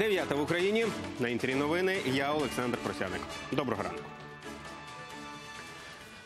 Дев'ята в Україні на інтері новини. Я Олександр Просяник. Доброго ранку.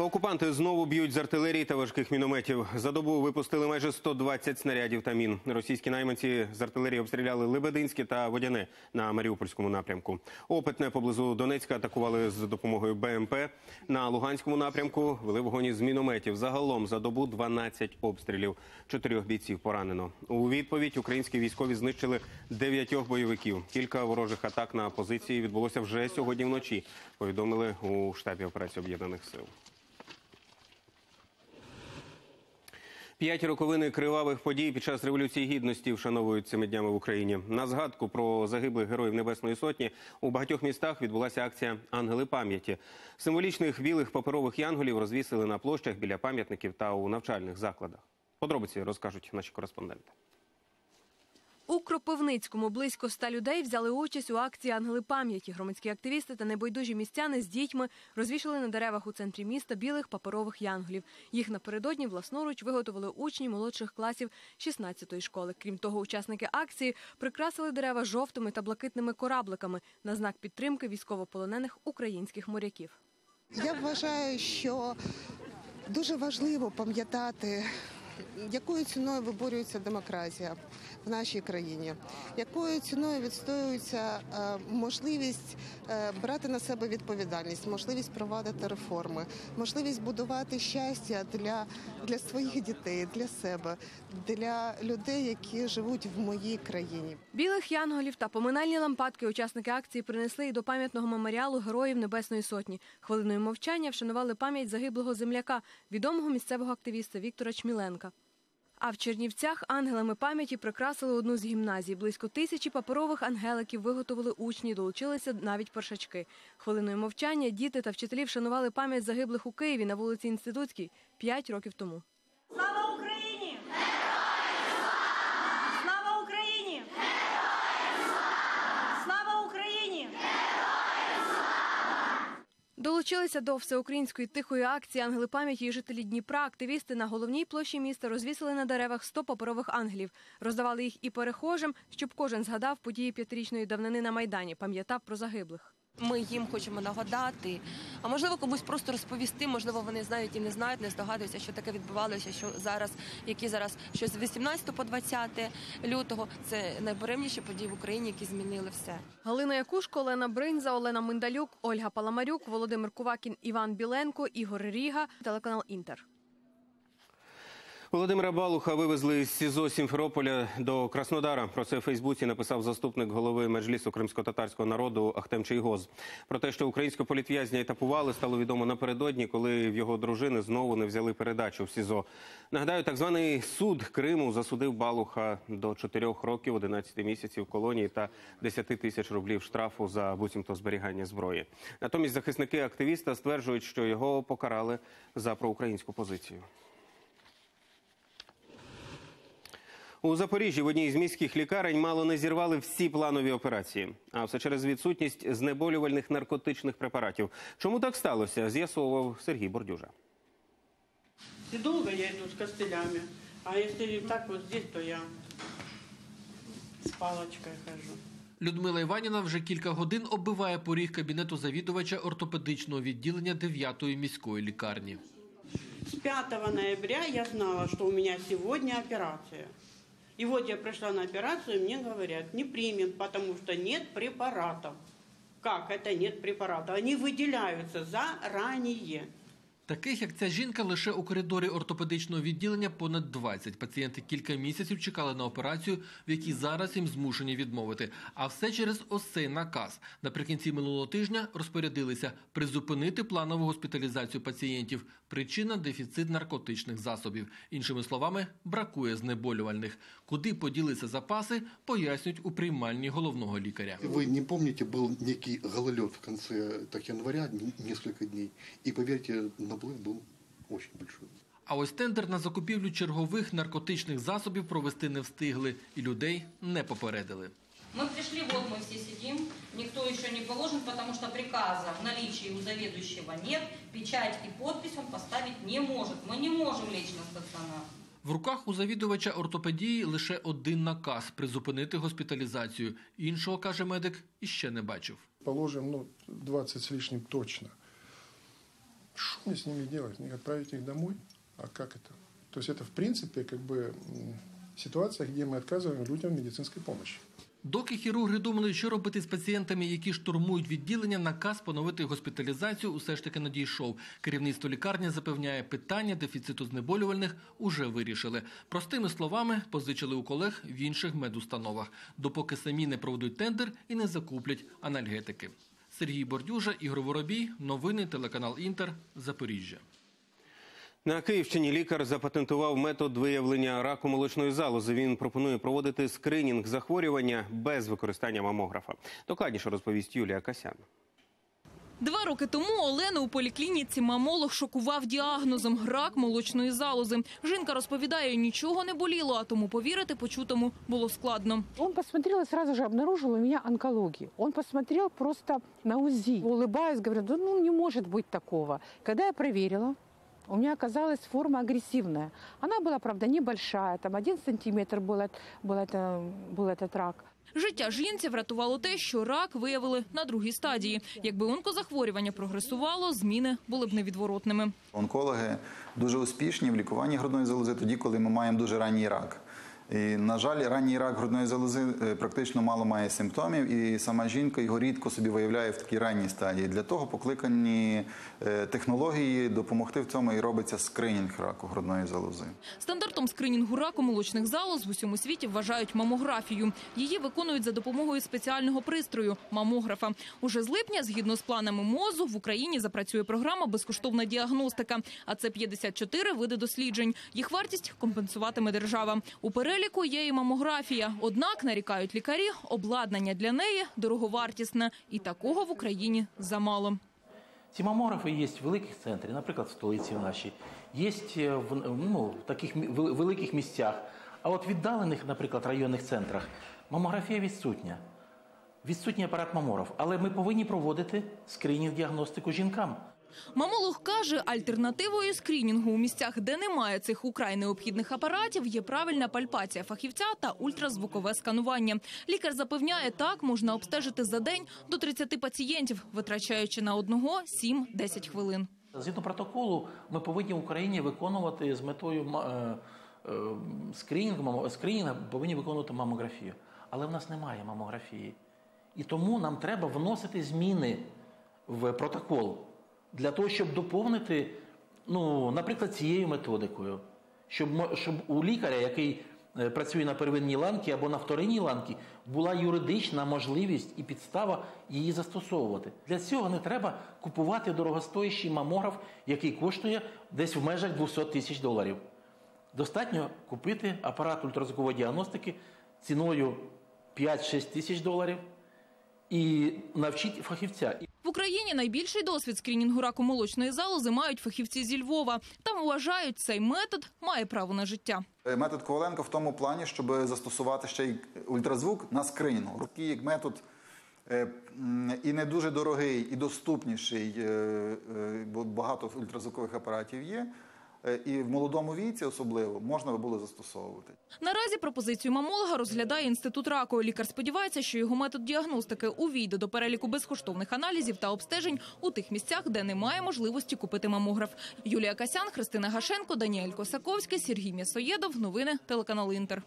Окупанти знову б'ють з артилерії та важких мінометів. За добу випустили майже 120 снарядів та мін. Російські найманці з артилерії обстріляли Лебединське та Водяне на Маріупольському напрямку. Опитне поблизу Донецька атакували з допомогою БМП. На Луганському напрямку вели вогонь з мінометів. Загалом за добу 12 обстрілів. Чотирьох бійців поранено. У відповідь українські військові знищили дев'ятьох бойовиків. Кілька ворожих атак на позиції відбулося вже сьогодні вночі. Повідомили у штабі операції об'єднаних сил. П'ять роковини кривавих подій під час революції гідності вшановують цими днями в Україні. На згадку про загиблих героїв Небесної Сотні у багатьох містах відбулася акція Ангели пам'яті. Символічних білих паперових янголів розвісили на площах біля пам'ятників та у навчальних закладах. Подробиці розкажуть наші кореспонденти. У Кропивницькому близько ста людей взяли участь у акції Ангели пам'яті. Громадські активісти та небайдужі містяни з дітьми розвішали на деревах у центрі міста білих паперових янголів. Їх напередодні власноруч виготовили учні молодших класів 16-ї школи. Крім того, учасники акції прикрасили дерева жовтими та блакитними корабликами на знак підтримки військовополонених українських моряків. Я вважаю, що дуже важливо пам'ятати, якою ціною виборюється демократія в нашій країні, якою ціною відстоюється е, можливість е, брати на себе відповідальність, можливість провадити реформи, можливість будувати щастя для, для своїх дітей, для себе, для людей, які живуть в моїй країні. Білих янголів та поминальні лампадки учасники акції принесли і до пам'ятного меморіалу Героїв Небесної Сотні. Хвилиною мовчання вшанували пам'ять загиблого земляка, відомого місцевого активіста Віктора Чміленка. А в Чернівцях ангелами пам'яті прикрасили одну з гімназій. Близько тисячі паперових ангеликів виготовили учні, долучилися навіть першачки. Хвилиною мовчання діти та вчителі вшанували пам'ять загиблих у Києві на вулиці Інститутській п'ять років тому. Слава Україні! Слава Україні! Слава Україні! Долучилися до всеукраїнської тихої акції Ангели пам'яті і жителі Дніпра. Активісти на головній площі міста розвісили на деревах 100 паперових ангелів. Роздавали їх і перехожим, щоб кожен згадав події п'ятирічної давнини на майдані, пам'ятав про загиблих. Ми їм хочемо нагадати, а можливо комусь просто розповісти. Можливо, вони знають і не знають, не здогадуються, що таке відбувалося. Що зараз, які зараз що з 18 по 20 лютого це найбуремніші події в Україні, які змінили все. Галина Якушко, Олена Бринза, Олена Миндалюк, Ольга Паламарюк, Володимир Кувакін, Іван Біленко, Ігор Ріга, телеканал Інтер. Володимира Балуха вивезли з СІЗО Сімферополя до Краснодара. Про це в Фейсбуці написав заступник голови Меджлісу кримсько-татарського народу Ахтем Чийгоз. Про те, що українського політв'язня етапували, стало відомо напередодні, коли в його дружини знову не взяли передачу в СІЗО. Нагадаю, так званий суд Криму засудив Балуха до 4 років, 11 місяців колонії та 10 тисяч рублів штрафу за буцімто зберігання зброї. Натомість захисники активіста стверджують, що його покарали за проукраїнську позицію. У Запоріжжі в одній з міських лікарень мало не зірвали всі планові операції, а все через відсутність знеболювальних наркотичних препаратів. Чому так сталося? З'ясовував Сергій Бордюжа. И долго я иду с костылями. А если так вот здесь, то я с палочкой хожу. Людмила Іваніна вже кілька годин оббиває поріг кабінету завідувача ортопедичного відділення 9-ї міської лікарні. С 5 ноября я знала, что у меня сегодня операция. И вот я пришла на операцию, и мне говорят, не примем, потому что нет препаратов. Как это нет препаратов? Они выделяются заранее. Таких, як ця жінка, лише у коридорі ортопедичного відділення понад 20. Пацієнти кілька місяців чекали на операцію, в якій зараз їм змушені відмовити. А все через ось цей наказ. Наприкінці минулого тижня розпорядилися призупинити планову госпіталізацію пацієнтів. Причина дефіцит наркотичних засобів. Іншими словами, бракує знеболювальних. Куди поділися запаси, пояснюють у приймальні головного лікаря. Вы не помните, был некий гололед в конце так, января, н- несколько дней. И поверьте, наплыв был очень большой. А ось тендер на закупівлю чергових наркотичних засобів провести не встигли, і людей не попередили. Мы пришли, вот мы все сидим, никто еще не положен, потому что приказа в наличии у заведующего нет, печать и подпись он поставить не может. Мы не можем лечь на стационар. В руках у завідувача ортопедії лише один наказ призупинити госпіталізацію. Іншого каже медик, іще не бачив. Положим, ну, 20 с лишним точно. Что мне с ними делать? Мне отправить их домой? А как это? То есть это, в принципе, как бы м, ситуация, где мы отказываем людям в медицинской помощи. Доки хірурги думали, що робити з пацієнтами, які штурмують відділення, наказ поновити госпіталізацію усе ж таки надійшов. Керівництво лікарні запевняє, питання дефіциту знеболювальних уже вирішили. Простими словами, позичили у колег в інших медустановах, допоки самі не проведуть тендер і не закуплять анальгетики. Сергій Бордюжа, Ігор Воробій, новини, телеканал Інтер, Запоріжжя. На Київщині лікар запатентував метод виявлення раку молочної залози. Він пропонує проводити скринінг захворювання без використання мамографа. Докладніше розповість Юлія Касян. Два роки тому Олену у поліклініці мамолог шокував діагнозом рак молочної залози. Жінка розповідає, нічого не боліло, а тому повірити почутому було складно. Он посмотрел и сразу же обнаружил у меня онкологию. Он посмотрел просто на УЗИ, улыбаясь, говорит, да ну не может быть такого. Когда я проверила, у меня оказалась форма агрессивная. Она была, правда, небольшая, там один сантиметр был, от- был, это, был этот рак. Життя жінці врятувало те, що рак виявили на другій стадії. Якби онкозахворювання прогресувало, зміни були б невідворотними. Онкологи дуже успішні в лікуванні грудної залози тоді, коли ми маємо дуже ранній рак. І, на жаль, ранній рак грудної залози е, практично мало має симптомів, і сама жінка його рідко собі виявляє в такій ранній стадії. Для того покликані е, технології допомогти в цьому і робиться скринінг раку грудної залози. Стандартом скринінгу раку молочних залоз в усьому світі вважають мамографію. Її виконують за допомогою спеціального пристрою мамографа. Уже з липня, згідно з планами МОЗу, в Україні запрацює програма безкоштовна діагностика. А це 54 види досліджень. Їх вартість компенсуватиме держава. У переліку є і мамографія. Однак нарікають лікарі, обладнання для неї дороговартісне, і такого в Україні замало. Ці мамографи є в великих центрах, наприклад, в столиці нашій, є е, в, ну, таких великих місцях. А от віддалених, наприклад, районних центрах мамографія відсутня. Відсутній апарат мамограф. Але ми повинні проводити скринінг діагностику жінкам. Мамолог каже, альтернативою скрінінгу у місцях, де немає цих украй необхідних апаратів, є правильна пальпація фахівця та ультразвукове сканування. Лікар запевняє, так можна обстежити за день до 30 пацієнтів, витрачаючи на одного 7-10 хвилин. Згідно протоколу, ми повинні в Україні виконувати з метою е, е, скринінгу, скринінга повинні виконувати мамографію. Але в нас немає мамографії. І тому нам треба вносити зміни в протокол для того, щоб доповнити, ну, наприклад, цією методикою. Щоб, щоб у лікаря, який е, працює на первинній ланці або на вторинній ланці, була юридична можливість і підстава її застосовувати. Для цього не треба купувати дорогостоящий мамограф, який коштує десь в межах 200 тисяч доларів. Достатньо купити апарат ультразвукової діагностики ціною 5-6 тисяч доларів і навчити фахівця. В Україні найбільший досвід скрінінгу раку молочної залози мають фахівці зі Львова. Там вважають, цей метод має право на життя. Е, Метод Коваленко в тому плані, щоб застосувати ще й ультразвук на скринінгу. Такий як метод е, і не дуже дорогий, і доступніший, е, бо багато ультразвукових апаратів є. Е, І в молодому віці особливо можна було застосовувати. Наразі пропозицію мамолога розглядає інститут раку. Лікар сподівається, що його метод діагностики увійде до переліку безкоштовних аналізів та обстежень у тих місцях, де немає можливості купити мамограф. Юлія Касян, Христина Гашенко, Даніель Косаковський, Сергій М'ясоєдов. Новини телеканал Інтер.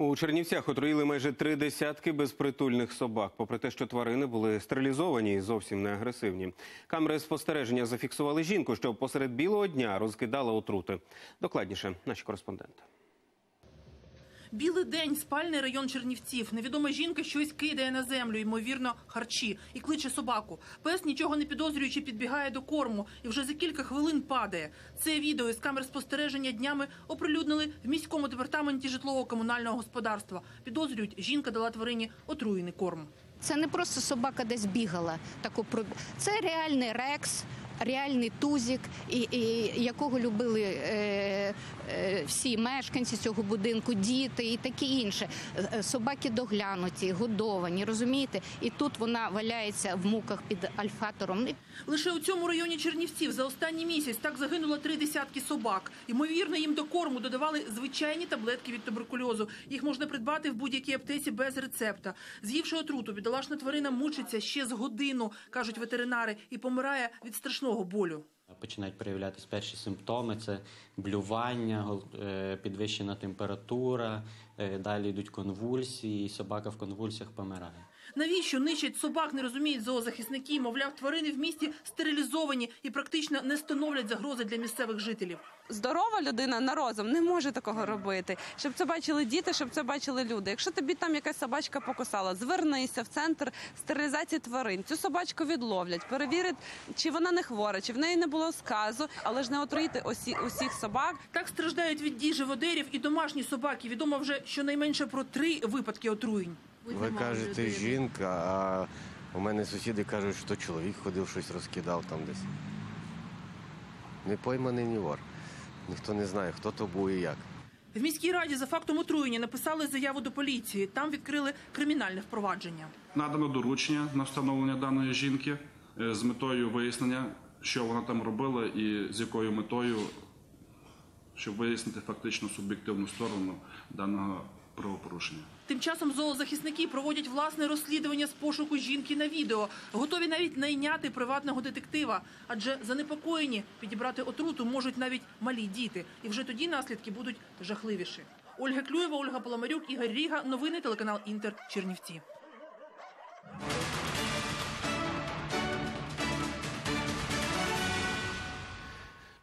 У Чернівцях отруїли майже три десятки безпритульних собак. Попри те, що тварини були стерилізовані і зовсім не агресивні. Камери спостереження зафіксували жінку, що посеред білого дня розкидала отрути. Докладніше наші кореспонденти. Білий день, спальний район Чернівців. Невідома жінка щось кидає на землю, ймовірно, харчі, і кличе собаку. Пес, нічого не підозрюючи, підбігає до корму і вже за кілька хвилин падає. Це відео із камер спостереження днями оприлюднили в міському департаменті житлово-комунального господарства. Підозрюють, жінка дала тварині отруєний корм. Це не просто собака десь бігала. Таку це реальний рекс, реальний тузік, і, якого любили е, всі мешканці цього будинку, діти і таке інше. Е, е, Собаки доглянуті, годовані, розумієте? І тут вона валяється в муках під альфатором. Лише у цьому районі Чернівців за останній місяць так загинуло три десятки собак. Ймовірно, їм до корму додавали звичайні таблетки від туберкульозу. Їх можна придбати в будь-якій аптеці без рецепта. З'ївши отруту, бідолашна тварина мучиться ще з годину, кажуть ветеринари, і помирає від страшного болю. Починають проявлятися перші симптоми: це блювання, е, підвищена температура, далі йдуть конвульсії, і собака в конвульсіях помирає. Навіщо нищать собак, не розуміють зоозахисники. Мовляв, тварини в місті стерилізовані і практично не становлять загрози для місцевих жителів. здорова людина на розум не може такого робити. Щоб це бачили діти, щоб це бачили люди. Якщо тобі там якась собачка покусала, звернися в центр стерилізації тварин. Цю собачку відловлять, перевірять, чи вона не хвора, чи в неї не було сказу, але ж не отруїти усі, усіх собак. Так страждають від дій живодерів і домашні собаки. Відомо вже щонайменше про три випадки отруєнь. Ви кажете, жінка, а у мене сусіди кажуть, що чоловік ходив, щось розкидав там десь. Не пойманий ні вор. Ніхто не знає, хто то був і як. В міській раді за фактом отруєння написали заяву до поліції. Там відкрили кримінальне впровадження. Надано доручення на встановлення даної жінки е, з метою вияснення, що вона там робила і з якою метою, щоб вияснити фактично суб'єктивну сторону даного правопорушення. Тим часом зоозахисники проводять власне розслідування з пошуку жінки на відео. Готові навіть найняти приватного детектива, адже занепокоєні підібрати отруту можуть навіть малі діти, і вже тоді наслідки будуть жахливіші. Ольга Клюєва, Ольга Поломарюк, Ігор Ріга. Новини телеканал Інтер. Чернівці.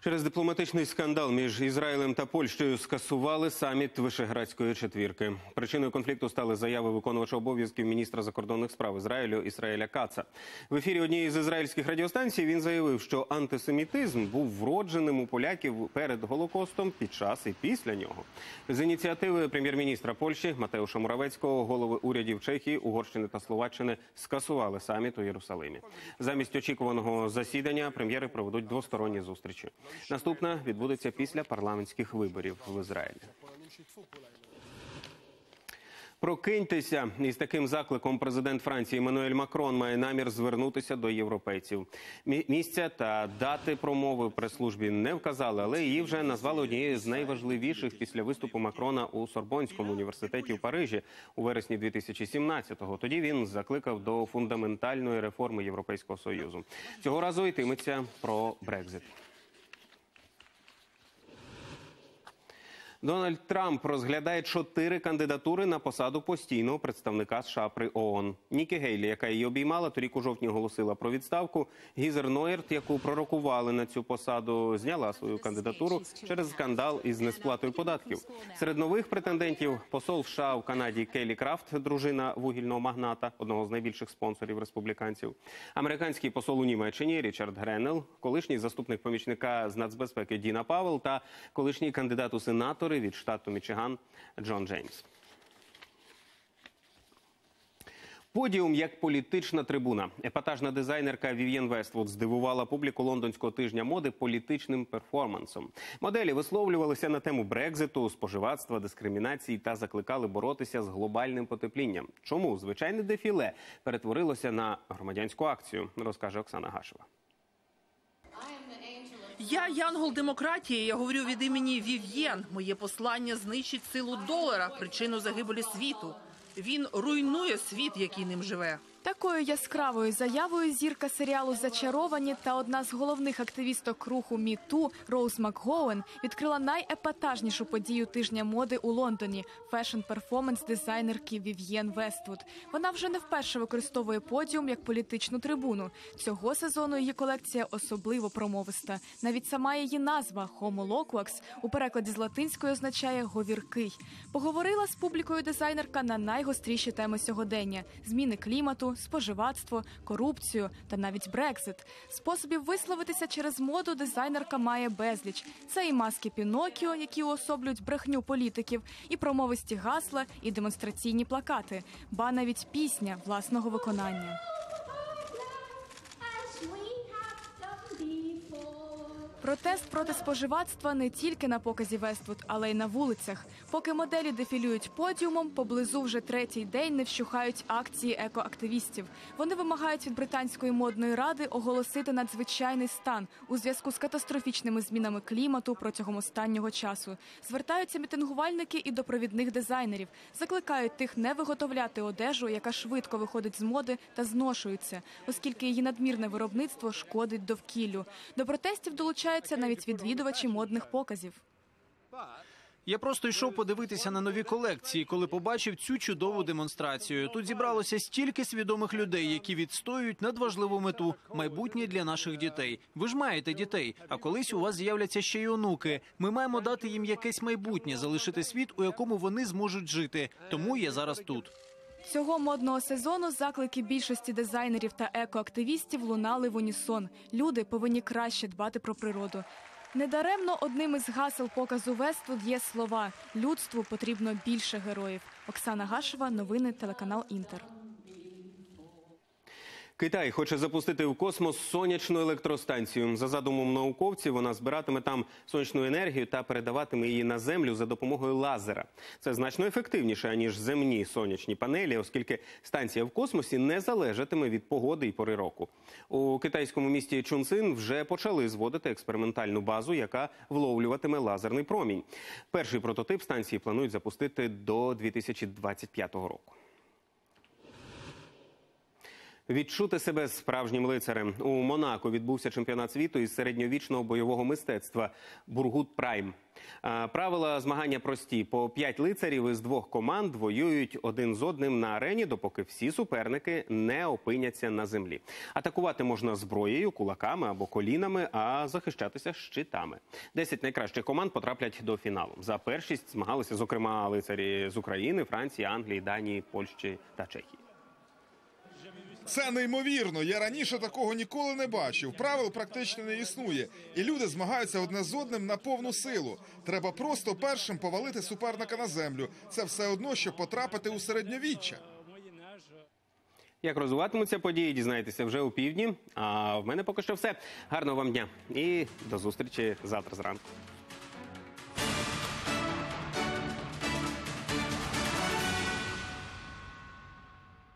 Через дипломатичний скандал між Ізраїлем та Польщею скасували саміт Вишеградської четвірки. Причиною конфлікту стали заяви виконувача обов'язків міністра закордонних справ Ізраїлю Ісраїля Каца. В ефірі однієї з ізраїльських радіостанцій він заявив, що антисемітизм був вродженим у поляків перед голокостом, під час і після нього. З ініціативи прем'єр-міністра Польщі Матеуша Муравецького голови урядів Чехії, Угорщини та Словаччини скасували саміт у Єрусалимі. Замість очікуваного засідання прем'єри проведуть двосторонні зустрічі. Наступна відбудеться після парламентських виборів в Ізраїлі. Прокиньтеся із таким закликом. Президент Франції Еммануель Макрон має намір звернутися до європейців. Місця та дати промови прес-службі не вказали, але її вже назвали однією з найважливіших після виступу Макрона у Сорбонському університеті в Парижі у вересні 2017-го. Тоді він закликав до фундаментальної реформи Європейського союзу. Цього разу йтиметься про Брекзит. Дональд Трамп розглядає чотири кандидатури на посаду постійного представника США при ООН. Нікі Гейлі, яка її обіймала, торік у жовтні оголосила про відставку. Гізер Нойерт, яку пророкували на цю посаду, зняла свою кандидатуру через скандал із несплатою податків. Серед нових претендентів посол США в Канаді Келі Крафт, дружина вугільного магната, одного з найбільших спонсорів республіканців. Американський посол у Німеччині Річард Гренел, колишній заступник помічника з нацбезпеки Діна Павел та колишній кандидат у сенатори від штату Мічиган Джон Джеймс. Подіум як політична трибуна. Епатажна дизайнерка Вів'єн Вествуд здивувала публіку лондонського тижня моди політичним перформансом. Моделі висловлювалися на тему Брекзиту, споживацтва, дискримінації та закликали боротися з глобальним потеплінням. Чому звичайне дефіле перетворилося на громадянську акцію, розкаже Оксана Гашева. Я янгол демократії. Я говорю від імені Вів'єн. Моє послання знищить силу долара, причину загибелі світу. Він руйнує світ, який ним живе. Такою яскравою заявою зірка серіалу Зачаровані та одна з головних активісток руху Міту Роуз Макгоуен відкрила найепатажнішу подію тижня моди у Лондоні фешн-перформанс дизайнерки Вів'єн Вествуд. Вона вже не вперше використовує подіум як політичну трибуну. Цього сезону її колекція особливо промовиста. Навіть сама її назва «Homo loquax» у перекладі з латинської означає говіркий. Поговорила з публікою дизайнерка на найгостріші теми сьогодення: зміни клімату, споживацтво, корупцію та навіть Брекзит. Способів висловитися через моду дизайнерка має безліч. Це і маски Пінокіо, які уособлюють брехню політиків, і промовисті гасла, і демонстраційні плакати, ба навіть пісня власного виконання. Протест проти споживацтва не тільки на показі Вествуд, але й на вулицях. Поки моделі дефілюють подіумом, поблизу вже третій день не вщухають акції екоактивістів. Вони вимагають від британської модної ради оголосити надзвичайний стан у зв'язку з катастрофічними змінами клімату протягом останнього часу. Звертаються мітингувальники і до провідних дизайнерів, закликають тих не виготовляти одежу, яка швидко виходить з моди та зношується, оскільки її надмірне виробництво шкодить довкіллю. До протестів долучаються навіть відвідувачі модних показів. Я просто йшов подивитися на нові колекції, коли побачив цю чудову демонстрацію. Тут зібралося стільки свідомих людей, які відстоюють надважливу мету майбутнє для наших дітей. Ви ж маєте дітей, а колись у вас з'являться ще й онуки. Ми маємо дати їм якесь майбутнє, залишити світ, у якому вони зможуть жити. Тому я зараз тут. Цього модного сезону заклики більшості дизайнерів та екоактивістів лунали в унісон. Люди повинні краще дбати про природу. Недаремно одним із гасел показу Вествуд є слова людству потрібно більше героїв. Оксана Гашева, новини телеканал Інтер. Китай хоче запустити в космос сонячну електростанцію. За задумом науковців, вона збиратиме там сонячну енергію та передаватиме її на землю за допомогою лазера. Це значно ефективніше ніж земні сонячні панелі, оскільки станція в космосі не залежатиме від погоди і пори року. У китайському місті Чунцин вже почали зводити експериментальну базу, яка вловлюватиме лазерний промінь. Перший прототип станції планують запустити до 2025 року. Відчути себе справжнім лицарем у Монако відбувся чемпіонат світу із середньовічного бойового мистецтва Бургут Прайм. Правила змагання прості: по п'ять лицарів із двох команд воюють один з одним на арені, допоки всі суперники не опиняться на землі. Атакувати можна зброєю, кулаками або колінами, а захищатися щитами. Десять найкращих команд потраплять до фіналу. За першість змагалися зокрема лицарі з України, Франції, Англії, Данії, Польщі та Чехії. Це неймовірно. Я раніше такого ніколи не бачив. Правил практично не існує, і люди змагаються одне з одним на повну силу. Треба просто першим повалити суперника на землю. Це все одно, що потрапити у середньовіччя. Як розвиватимуться події, дізнаєтеся вже у півдні. А в мене поки що все. Гарного вам дня і до зустрічі завтра зранку.